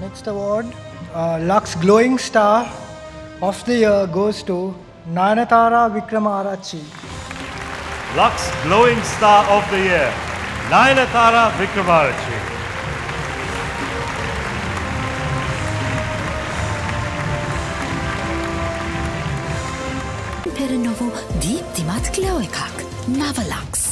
Next award, uh, Lux Glowing Star of the Year goes to Nayanathara Wickramarachchi. Lux Glowing Star of the Year, Nayanathara Wickramarachchi. පෙර නොවූ දීප්තිමත් කලෝ එකක් නවලක්ස්.